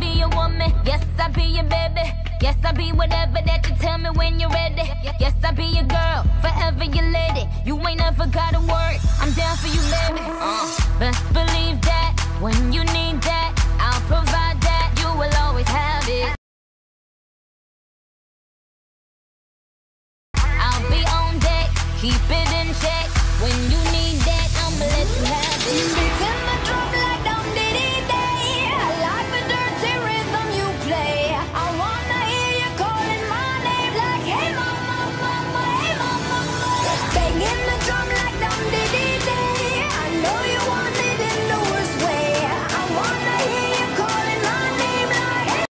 Be your woman. Yes, I be your baby. Yes, I be whatever that you tell me when you're ready. Yes, I be your girl, forever your lady. You ain't never gotta worry. I'm down for you, baby. Uh, best believe that when you need that, I'll provide that. You will always have it. I'll be on deck, keep it.